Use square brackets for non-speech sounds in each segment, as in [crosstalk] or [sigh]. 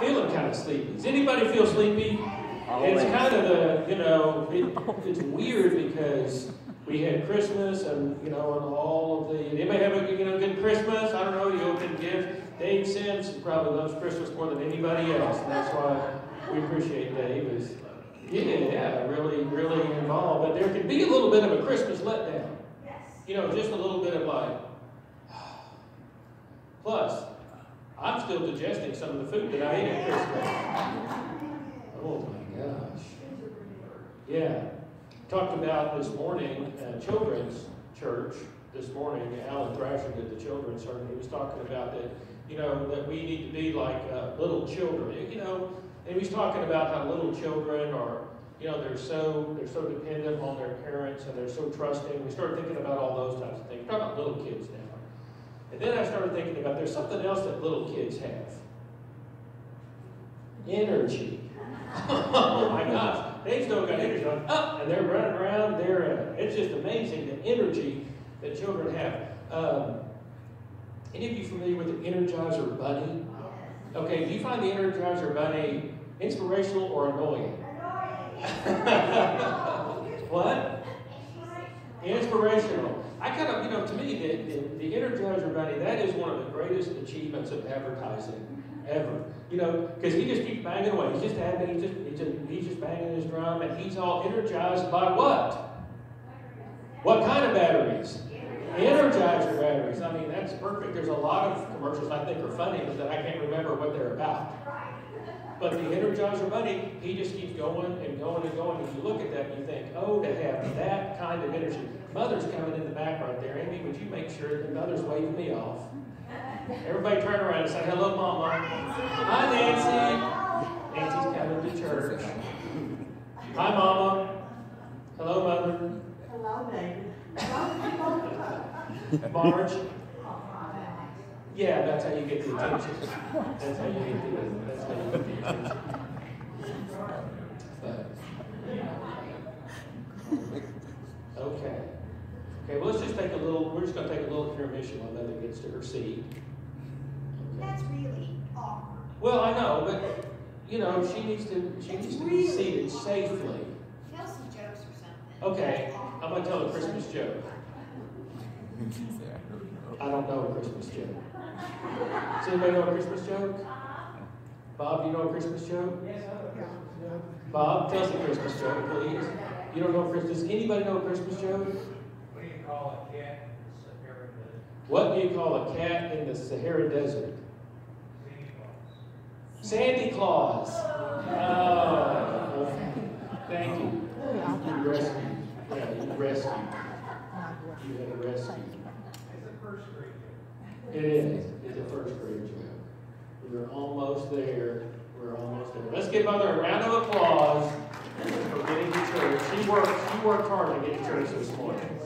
feeling kind of sleepy. Does anybody feel sleepy? Always. It's kind of the, you know, it, it's weird because we had Christmas and, you know, and all of the, anybody have a, you know, good Christmas? I don't know, you open gifts. Dave Sims probably loves Christmas more than anybody else, and that's why we appreciate Dave is, yeah, really, really involved. But there can be a little bit of a Christmas letdown. Yes. You know, just a little bit of like, [sighs] plus, I'm still digesting some of the food that I ate at Christmas. Oh my gosh. Yeah. Talked about this morning at children's church this morning. Alan Thrasher did the children's sermon. He was talking about that, you know, that we need to be like uh, little children. You know, and he was talking about how little children are, you know, they're so they're so dependent on their parents and they're so trusting. We started thinking about all those types of things. We're talking about little kids now. And then I started thinking about there's something else that little kids have. Energy. [laughs] oh my gosh. They still got energy on up and they're running around. They're uh, it's just amazing the energy that children have. Um, any of you familiar with the Energizer Bunny? Okay, do you find the Energizer Bunny inspirational or annoying? Annoying. [laughs] what? Inspirational. I kind of, you know, to me, the, the, the Energizer Bunny, that is one of the greatest achievements of advertising ever. You know, because he just keeps banging away. He's just having, he's just, he's just, he's just banging his drum, and he's all energized by what? What kind of batteries? Energizer batteries. I mean, that's perfect. There's a lot of commercials I think are funny, but that I can't remember what they're about. But the Energizer Bunny, he just keeps going and going and going. If you look at that, you think, oh, to have that kind of energy. Mother's coming in the back right there. Amy, would you make sure that the mother's waving me off? Everybody turn around and say, hello, Mama. Hi, Nancy. Nancy's coming to church. Hi, Mama. Hello, Mother. Hello, baby. [laughs] Marge. Yeah, that's how you get the attention. That's how you get the, that's how you get the attention. But, okay. Okay, well, let's just take a little, we're just gonna take a little intermission while Mother gets to her seat. That's really awkward. Well, I know, but, you know, she needs to, she needs to be seated safely. Tell some jokes or something. Okay, I'm gonna tell a Christmas joke. I don't know a Christmas joke. Does anybody know a Christmas joke? Bob, you know a Christmas joke? Yes, I know a Christmas joke. Bob, tell us a Christmas joke, please. You don't know a Christmas, does anybody know a Christmas joke? What do you call a cat in the Sahara Desert? What do you call a cat in the Sahara Desert? Sandy Claus. Sandy Claus. Oh, thank you. You rescued. Yeah, you rescued. You had a rescue. It's a first grade joke. It is. It's a first grade joke. We're almost there. We're almost there. Let's give Mother a round of applause for getting to church. She worked. She worked hard to get to church this morning.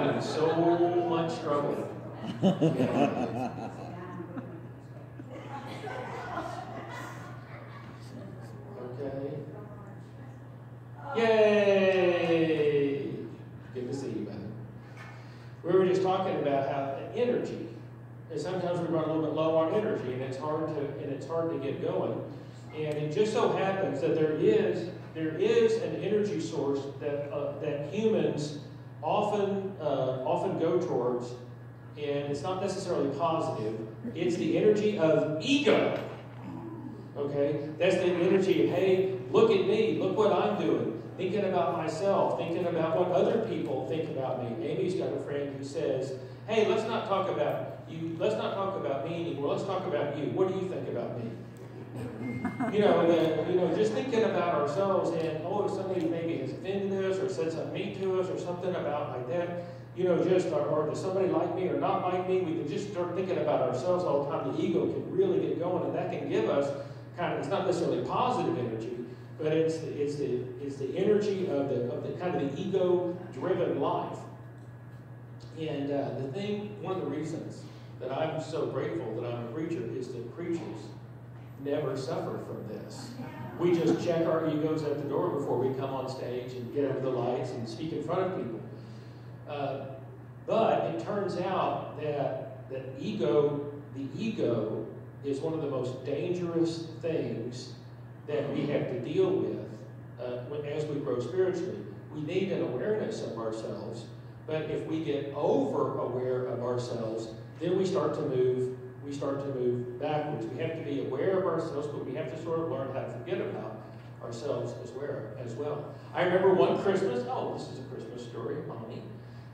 So much trouble. Okay. Yay! Good to see you, man. We were just talking about how energy, and sometimes we run a little bit low on energy, and it's hard to and it's hard to get going. And it just so happens that there is there is an energy source that uh, that humans often uh, often go towards, and it's not necessarily positive. It's the energy of ego. Okay, that's the energy of hey, look at me, look what I'm doing, thinking about myself, thinking about what other people think about me. Amy's got a friend who says, hey, let's not talk about you, let's not talk about me anymore. Let's talk about you. What do you think about me? [laughs] you know, you know, just thinking about ourselves and oh, if somebody maybe has offended us or said something mean to us or something about like that, you know, just or, or does somebody like me or not like me? We can just start thinking about ourselves all the time. The ego can really get going, and that can give us kind of it's not necessarily positive energy, but it's it's the it's the energy of the of the kind of the ego driven life. And uh, the thing, one of the reasons that I'm so grateful that I'm a preacher is that preachers never suffer from this. We just check our egos at the door before we come on stage and get under the lights and speak in front of people. Uh, but it turns out that that ego, the ego is one of the most dangerous things that we have to deal with uh, as we grow spiritually. We need an awareness of ourselves, but if we get over aware of ourselves, then we start to move. We start to move backwards. We have to be aware of ourselves, but we have to sort of learn how to forget about ourselves as well. I remember one Christmas. Oh, this is a Christmas story, mommy.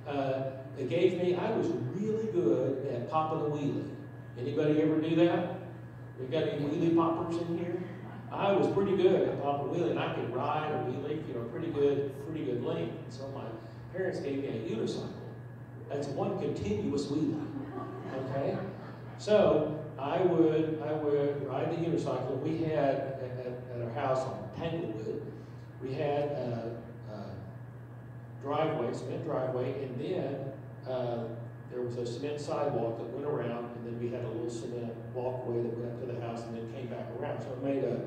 Uh, gave me. I was really good at popping a wheelie. Anybody ever do that? We got any wheelie poppers in here? I was pretty good at popping a wheelie, and I could ride a wheelie, you know, pretty good, pretty good length. So my parents gave me a unicycle. That's one continuous wheelie. Okay? So I would I would ride the unicycle. We had at, at, our house on Tanglewood, we had a, a driveway, cement driveway, and then uh, there was a cement sidewalk that went around, and then we had a little cement walkway that went up to the house and then came back around. So it made a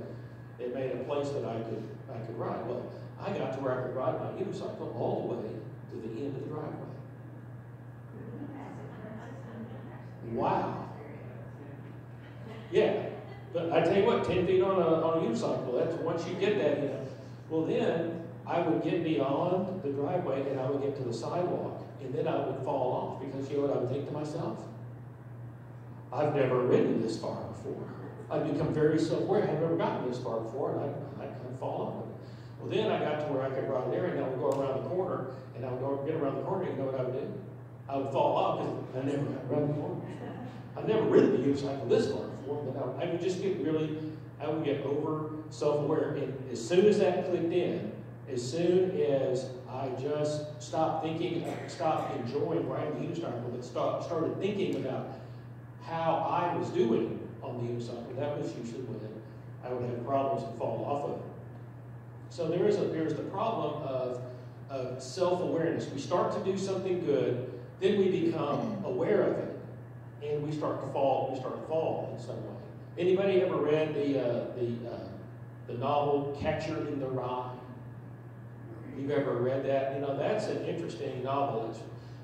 it made a place that I could I could ride. Well, I got to where I could ride my unicycle all the way to the end of the driveway. Wow. Yeah, but I tell you what, ten feet on a, on a unicycle, that's, once you get that, know, well then, I would get beyond the driveway and I would get to the sidewalk, and then I would fall off, because you know what I would think to myself? I've never ridden this far before. I'd become very self-aware, I've never gotten this far before, and I, I kind of fall off. Well, then I got to where I could ride there, and I would go around the corner, and I would go, get around the corner, and you know what I would do? I would fall off, because I never got around corner. I've never ridden the unicycle this far I, would just get really, I would get over self-aware. And as soon as that clicked in, as soon as I just stopped thinking, stopped enjoying riding the unicycle, but start, started thinking about how I was doing on the unicycle, that was usually when I would have problems and fall off of it. So there is a there's the problem of, of self-awareness. We start to do something good, then we become aware of it, and we start to fall. We start to fall in some way. Anybody ever read the uh, the uh, the novel Catcher in the Rye? You've ever read that? You know that's an interesting novel. It's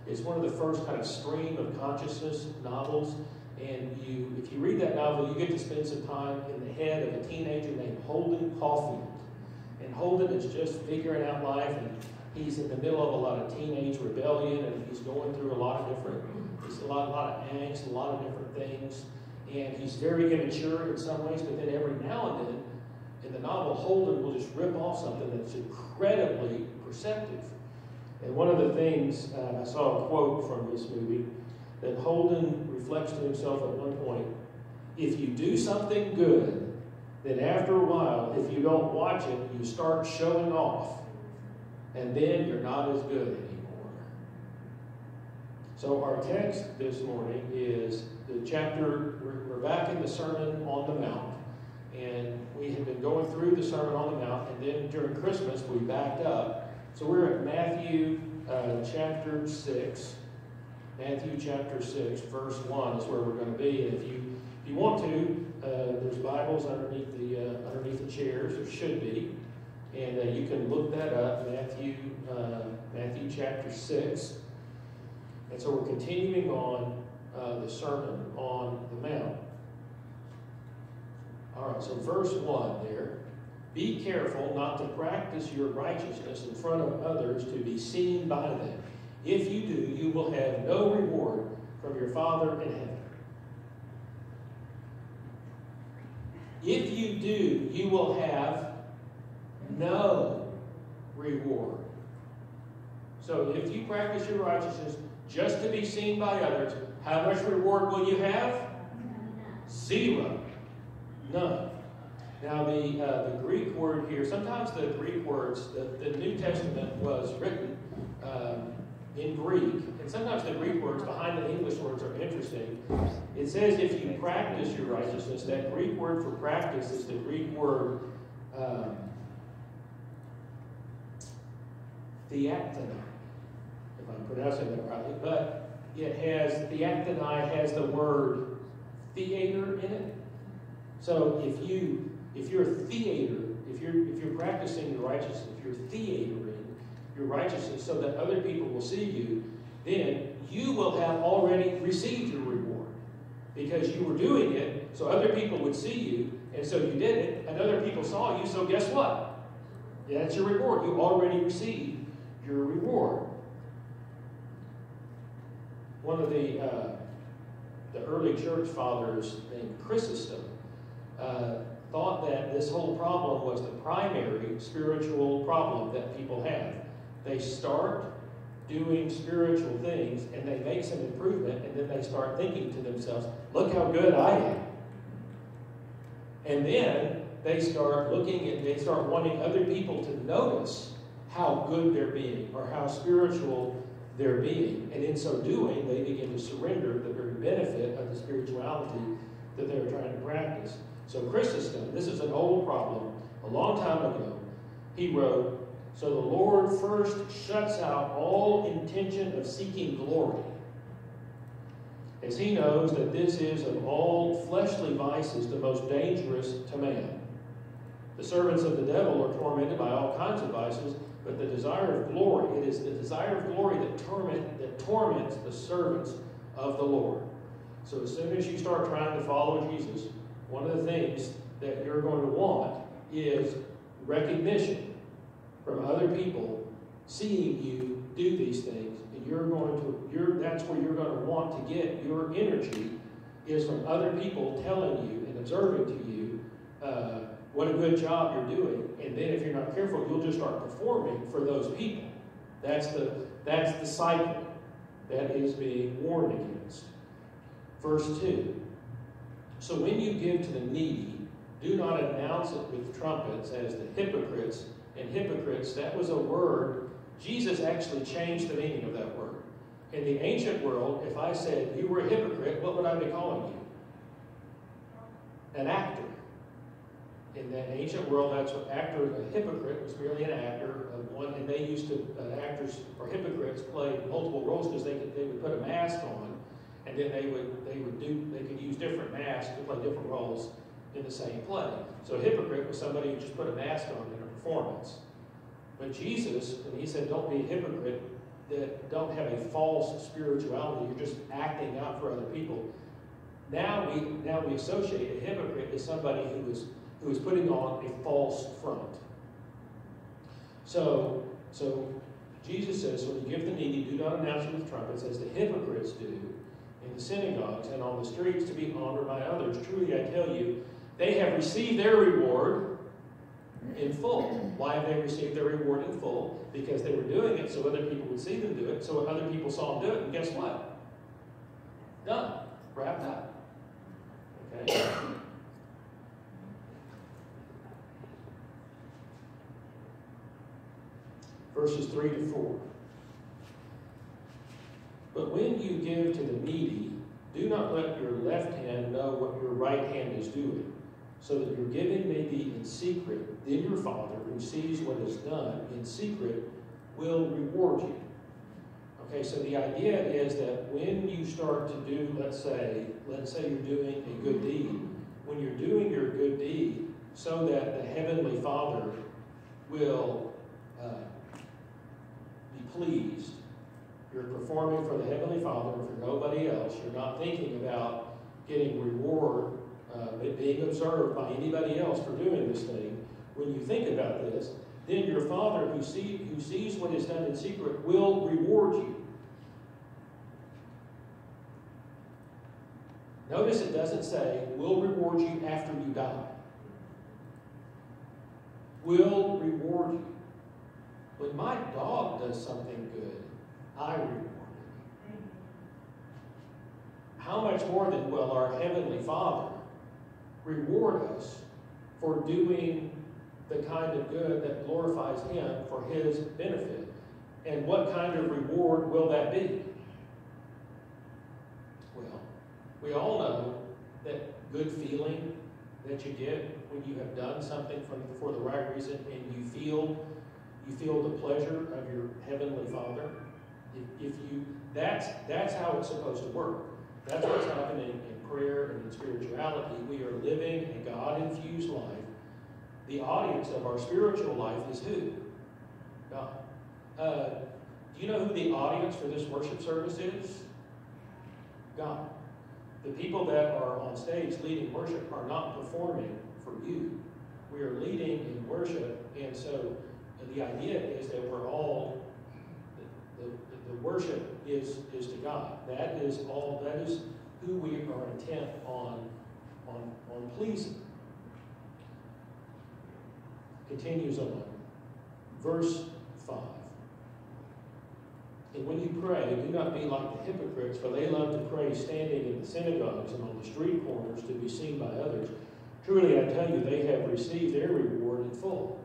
it's one of the first kind of stream of consciousness novels. And you, if you read that novel, you get to spend some time in the head of a teenager named Holden Caulfield. And Holden is just figuring out life, and he's in the middle of a lot of teenage rebellion, and he's going through a lot of different, a lot, a lot of angst, a lot of different things. And he's very immature in some ways, but then every now and then, in the novel, Holden will just rip off something that's incredibly perceptive. And one of the things, uh, I saw a quote from this movie, that Holden reflects to himself at one point if you do something good, then after a while, if you don't watch it, you start showing off. And then you're not as good. So our text this morning is the chapter, we're, we're back in the Sermon on the Mount. And we have been going through the Sermon on the Mount, and then during Christmas we backed up. So we're at Matthew uh, chapter 6. Matthew chapter 6, verse 1 is where we're going to be. And if you, if you want to, uh, there's Bibles underneath the, uh, underneath the chairs, there should be. And uh, you can look that up, Matthew, uh, Matthew chapter 6. And so we're continuing on uh, the Sermon on the Mount. All right, so verse 1 there. Be careful not to practice your righteousness in front of others to be seen by them. If you do, you will have no reward from your Father in heaven. If you do, you will have no reward. So if you practice your righteousness just to be seen by others, how much reward will you have? Zero. None. Now, the, uh, the Greek word here, sometimes the Greek words, the, the New Testament was written um, in Greek, and sometimes the Greek words behind the English words are interesting. It says if you practice your righteousness, that Greek word for practice is the Greek word um, if I'm pronouncing that right. But it has, the theaptony has the word theater in it. So if you if you're a theater, if you're if you're practicing your righteousness, if you're theatering your righteousness so that other people will see you, then you will have already received your reward. because you were doing it so other people would see you, and so you did it, and other people saw you, so guess what? That's your reward. You already received your reward. One of the, uh, the early church fathers named Chrysostom uh, thought that this whole problem was the primary spiritual problem that people have. They start doing spiritual things and they make some improvement and then they start thinking to themselves, look how good I am. And then they start looking and they start wanting other people to notice how good they're being or how spiritual they're being. And in so doing, they begin to surrender the very benefit of the spirituality that they're trying to practice. So Chrysostom, this is an old problem, a long time ago, he wrote, So the Lord first shuts out all intention of seeking glory, as he knows that this is of all fleshly vices the most dangerous to man. The servants of the devil are tormented by all kinds of vices, but the desire of glory, it is the desire of glory that torment that torments the servants of the Lord. So as soon as you start trying to follow Jesus, one of the things that you're going to want is recognition from other people seeing you do these things and you're going to you're that's where you're going to want to get your energy is from other people telling you and observing to you uh, what a good job you're doing and then if you're not careful you'll just start performing for those people that's the that's the cycle that is being warned against verse 2 so when you give to the needy, do not announce it with trumpets as the hypocrites. And hypocrites, that was a word. Jesus actually changed the meaning of that word. In the ancient world, if I said you were a hypocrite, what would I be calling you? An actor. In that ancient world, that's what actor, a hypocrite was merely an actor of one, and they used to, uh, actors or hypocrites played multiple roles because they could, they would put a mask on and then they would they would do they could use different masks to play different roles in the same play. So a hypocrite was somebody who just put a mask on in a performance. But Jesus, when he said, "Don't be a hypocrite," that don't have a false spirituality. You're just acting out for other people. Now we now we associate a hypocrite as somebody who is who is putting on a false front. So so Jesus says, when you give the needy, do not announce it with trumpets, as the hypocrites do in the synagogues and on the streets to be honored by others. Truly, I tell you, they have received their reward in full. Why have they received their reward in full? Because they were doing it so other people would see them do it, so other people saw them do it, and guess what? Done. Wrapped up. Okay? Verses 3 to 4. But when you give to the needy, do not let your left hand know what your right hand is doing, so that your giving may be in secret. Then your Father, who sees what is done in secret, will reward you. Okay, so the idea is that when you start to do, let's say, let's say you're doing a good deed, when you're doing your good deed, so that the Heavenly Father will uh, pleased you're performing for the Heavenly Father for nobody else. You're not thinking about getting reward, uh, being observed by anybody else for doing this thing. When you think about this, then your Father who, see, who sees what is done in secret will reward you. Notice it doesn't say, will reward you after you die. Will reward you. When my dog does something good, I reward it. How much more than will our Heavenly Father reward us for doing the kind of good that glorifies Him for His benefit? And what kind of reward will that be? Well, we all know that good feeling that you get when you have done something from, for the right reason and you feel you feel the pleasure of your heavenly Father if, if you, that's, that's how it's supposed to work. That's what's happening in prayer and in spirituality. We are living a God-infused life. The audience of our spiritual life is who? God. Uh, do you know who the audience for this worship service is? God. The people that are on stage leading worship are not performing for you. We are leading in worship, and so the idea is that we're all, the, the, the worship is, is to God. That is all, that is who we are intent on, on, on pleasing. Continues on. Verse 5. And when you pray, do not be like the hypocrites, for they love to pray standing in the synagogues and on the street corners to be seen by others. Truly, I tell you, they have received their reward in full.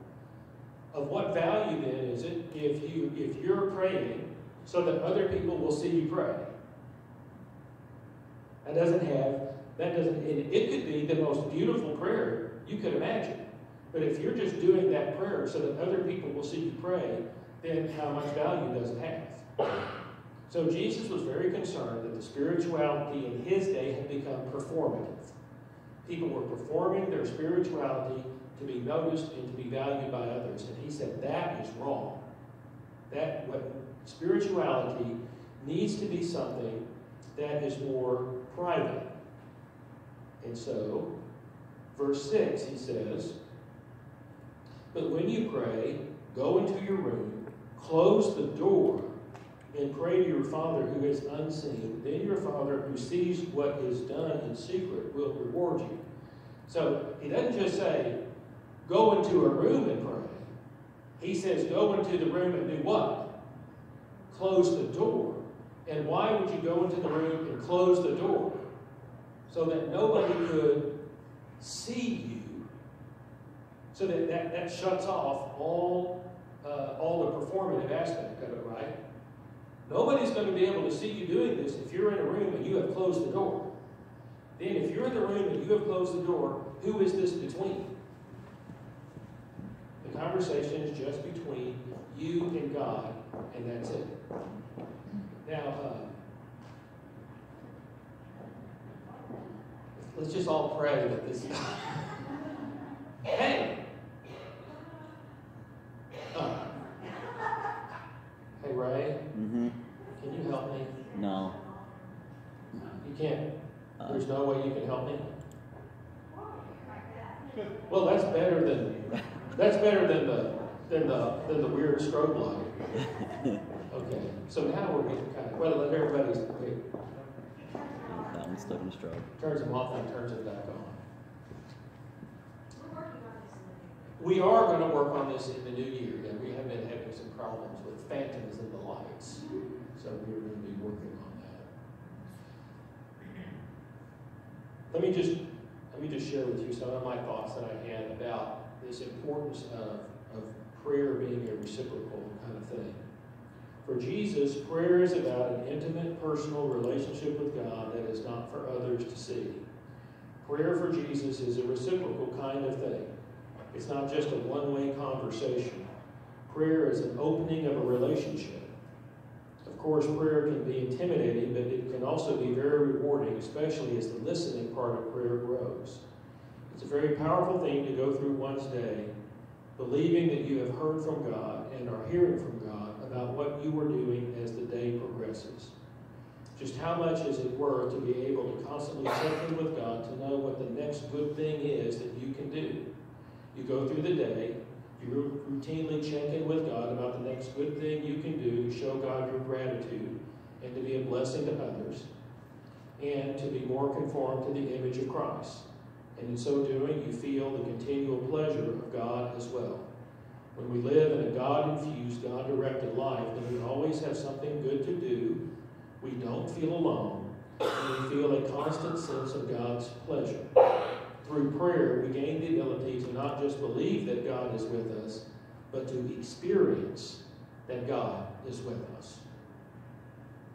Of what value then is it if you if you're praying so that other people will see you pray? That doesn't have that doesn't it, it could be the most beautiful prayer you could imagine. But if you're just doing that prayer so that other people will see you pray, then how much value does it have? So Jesus was very concerned that the spirituality in his day had become performative. People were performing their spirituality to be noticed and to be valued by others. And he said that is wrong. That what spirituality needs to be something that is more private. And so, verse 6, he says, But when you pray, go into your room, close the door, and pray to your Father who is unseen. Then your Father who sees what is done in secret will reward you. So he doesn't just say, go into a room and pray. He says, go into the room and do what? Close the door. And why would you go into the room and close the door? So that nobody could see you. So that that, that shuts off all, uh, all the performative aspect of it, right? Nobody's going to be able to see you doing this if you're in a room and you have closed the door. Then, if you're in the room and you have closed the door, who is this between? Conversation is just between you and God, and that's it. Now, uh, let's just all pray that this. [laughs] hey! Uh, hey, Ray, Mm-hmm. can you help me? No. You can't. Uh, There's no way you can help me? Well, that's better than, that's better than the, than the, than the weird strobe light. [laughs] Okay, so now we're getting kind of, well, let everybody's, wait, that one's stuck in a strobe. turns them off and turns it back on. We're working on this in the We are gonna work on this in the new year, and we have been having some problems with phantoms in the lights. So we're gonna be working on that. Let me just, let me just share with you some of my thoughts that I had about this importance of, of prayer being a reciprocal kind of thing. For Jesus, prayer is about an intimate, personal relationship with God that is not for others to see. Prayer for Jesus is a reciprocal kind of thing. It's not just a one-way conversation. Prayer is an opening of a relationship. Of course, prayer can be intimidating, but it can also be very rewarding, especially as the listening part of prayer grows. It's a very powerful thing to go through one's day believing that you have heard from God and are hearing from God about what you are doing as the day progresses. Just how much is it worth to be able to constantly check in with God to know what the next good thing is that you can do? You go through the day, you routinely check in with God about the next good thing you can do to show God your gratitude and to be a blessing to others and to be more conformed to the image of Christ. And in so doing, you feel the continual pleasure of God as well. When we live in a God-infused, God-directed life, then we always have something good to do. We don't feel alone, and we feel a constant sense of God's pleasure. Through prayer, we gain the ability to not just believe that God is with us, but to experience that God is with us.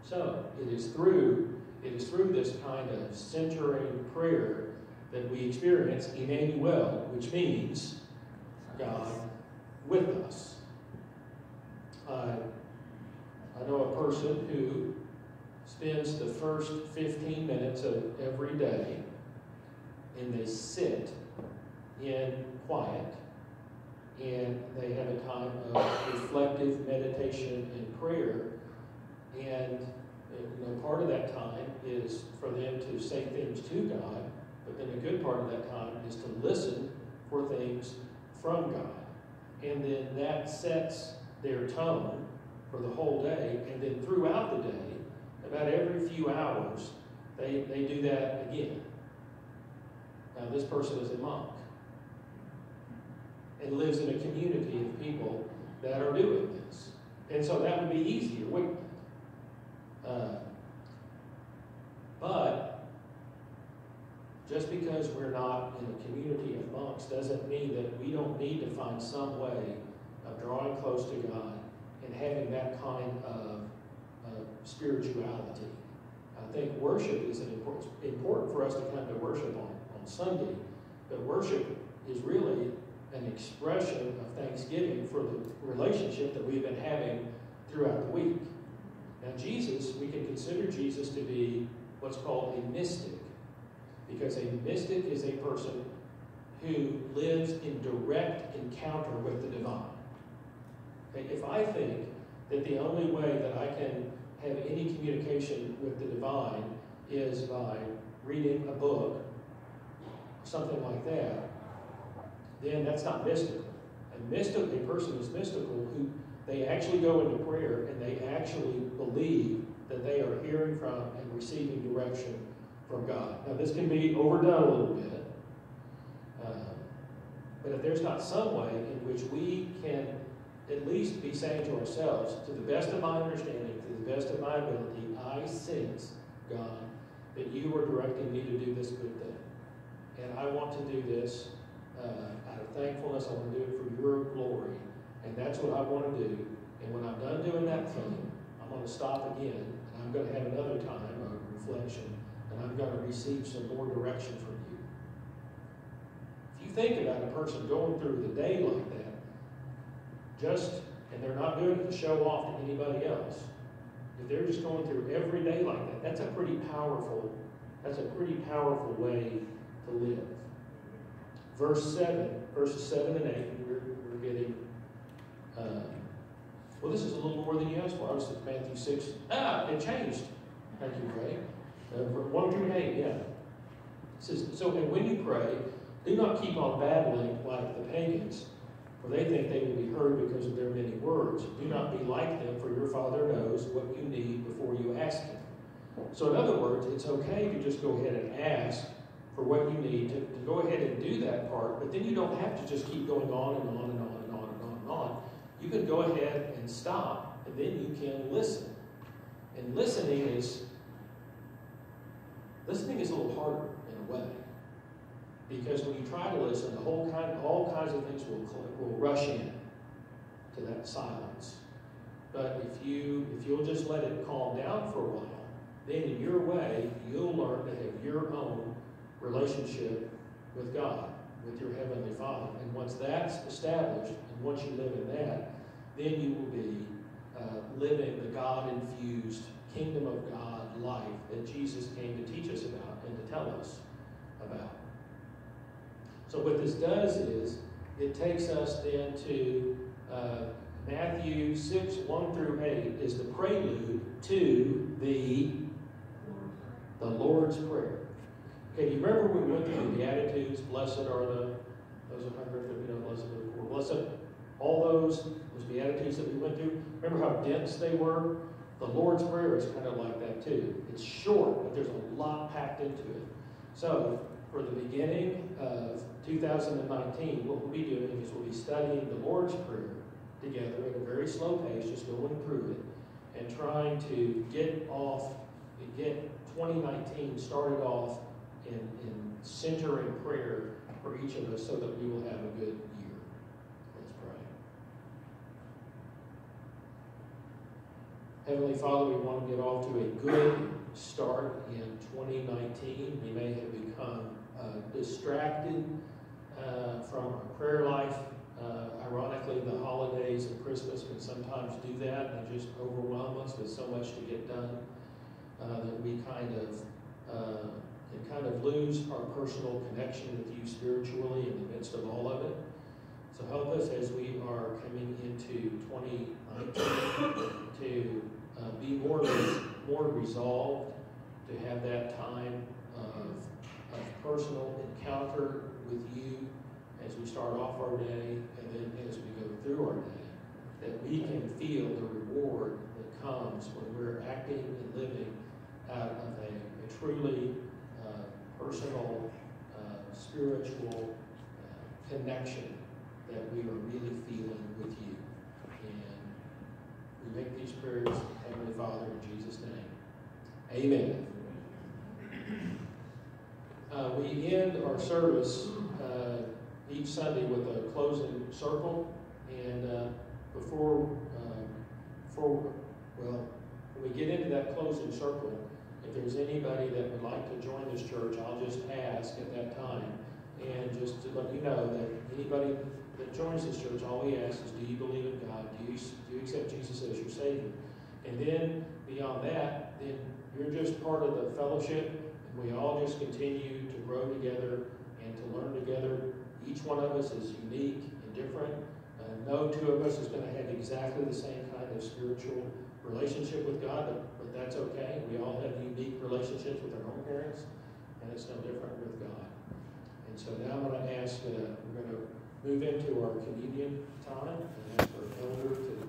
So it is through it is through this kind of centering prayer that we experience Emmanuel, which means God with us. I know a person who spends the first 15 minutes of every day and they sit in quiet and they have a time of reflective meditation and prayer and And, you know, part of that time is for them to say things to God, but then a good part of that time is to listen for things from God. And then that sets their tone for the whole day. And then throughout the day, about every few hours, they, they do that again. Now, this person is a monk and lives in a community of people that are doing this. And so that would be easier, wouldn't it? Uh, but just because we're not in a community of monks doesn't mean that we don't need to find some way of drawing close to God and having that kind of uh, spirituality. I think worship is an important, important for us to come to worship on, on Sunday, but worship is really an expression of thanksgiving for the relationship that we've been having throughout the week. Now, Jesus, we can consider Jesus to be what's called a mystic, because a mystic is a person who lives in direct encounter with the divine. Okay, if I think that the only way that I can have any communication with the divine is by reading a book, something like that, then that's not mystical. A mystical, a person is mystical who they actually go into prayer and they actually believe that they are hearing from and receiving direction from God. Now, this can be overdone a little bit, uh, but if there's not some way in which we can at least be saying to ourselves, to the best of my understanding, to the best of my ability, I sense, God, that you are directing me to do this good thing. And I want to do this uh, out of thankfulness. I want to do it for your glory. And that's what I want to do. And when I'm done doing that thing, I'm going to stop again. And I'm going to have another time of reflection. And I'm going to receive some more direction from you. If you think about a person going through the day like that, just, and they're not doing it to show off to anybody else, if they're just going through every day like that, that's a pretty powerful, that's a pretty powerful way to live. Verse 7, verses 7 and 8, we're, we're getting, uh, well, this is a little more than you asked for. I was at Matthew 6. Ah, it changed. Thank you, Ray. Uh, 1 through 8, yeah. It says, So, and when you pray, do not keep on babbling like the pagans, for they think they will be heard because of their many words. Do not be like them, for your Father knows what you need before you ask Him. So, in other words, it's okay to just go ahead and ask for what you need to, to go ahead and do that part, but then you don't have to just keep going on and on and on and on and on and on. You can go ahead and stop, and then you can listen. And listening is listening is a little harder in a way. Because when you try to listen, the whole kind, all kinds of things will, will rush in to that silence. But if you if you'll just let it calm down for a while, then in your way you'll learn to have your own relationship with God, with your heavenly Father. And once that's established, and once you live in that, then you will be uh, living the God-infused kingdom of God life that Jesus came to teach us about and to tell us about. So what this does is it takes us then to uh, Matthew 6, 1 through 8 is the prelude to the, the Lord's Prayer. Okay, you remember we went through the Beatitudes? Blessed are the, those of hunger, you know, blessed are the poor. Blessed, all those, those Beatitudes that we went through. Remember how dense they were? The Lord's Prayer is kind of like that too. It's short, but there's a lot packed into it. So, for the beginning of 2019, what we'll be doing is we'll be studying the Lord's Prayer together at a very slow pace, just going through it and trying to get off, get 2019 started off in, in centering prayer for each of us so that we will have a good year. Let's pray. Heavenly Father, we want to get off to a good start in 2019. We may have become uh, distracted uh, from our prayer life. Uh, ironically, the holidays and Christmas can sometimes do that and just overwhelm us with so much to get done uh, that we kind of uh, can kind of lose our personal connection with you spiritually in the midst of all of it. So help us as we are coming into 2019 to uh, be more more resolved to have that time of, of personal encounter with you as we start off our day and then as we go through our day, that we can feel the reward that comes when we're acting and living out of a, a truly uh, personal, uh, spiritual uh, connection that we are really feeling with you. Make these prayers, Heavenly Father, in Jesus' name. Amen. Uh, we end our service uh, each Sunday with a closing circle. And uh, before, um, before, well, when we get into that closing circle, if there's anybody that would like to join this church, I'll just ask at that time. And just to let you know that anybody that joins this church, all we ask is, do you believe in God? Do you, do you accept Jesus as your Savior? And then beyond that, then you're just part of the fellowship, and we all just continue to grow together and to learn together. Each one of us is unique and different. Uh, no two of us is going to have exactly the same kind of spiritual relationship with God, but, but that's okay. We all have unique relationships with our own parents, and it's no different with God. And so now I'm going to ask, uh, we're going to move into our communion time and ask our elder to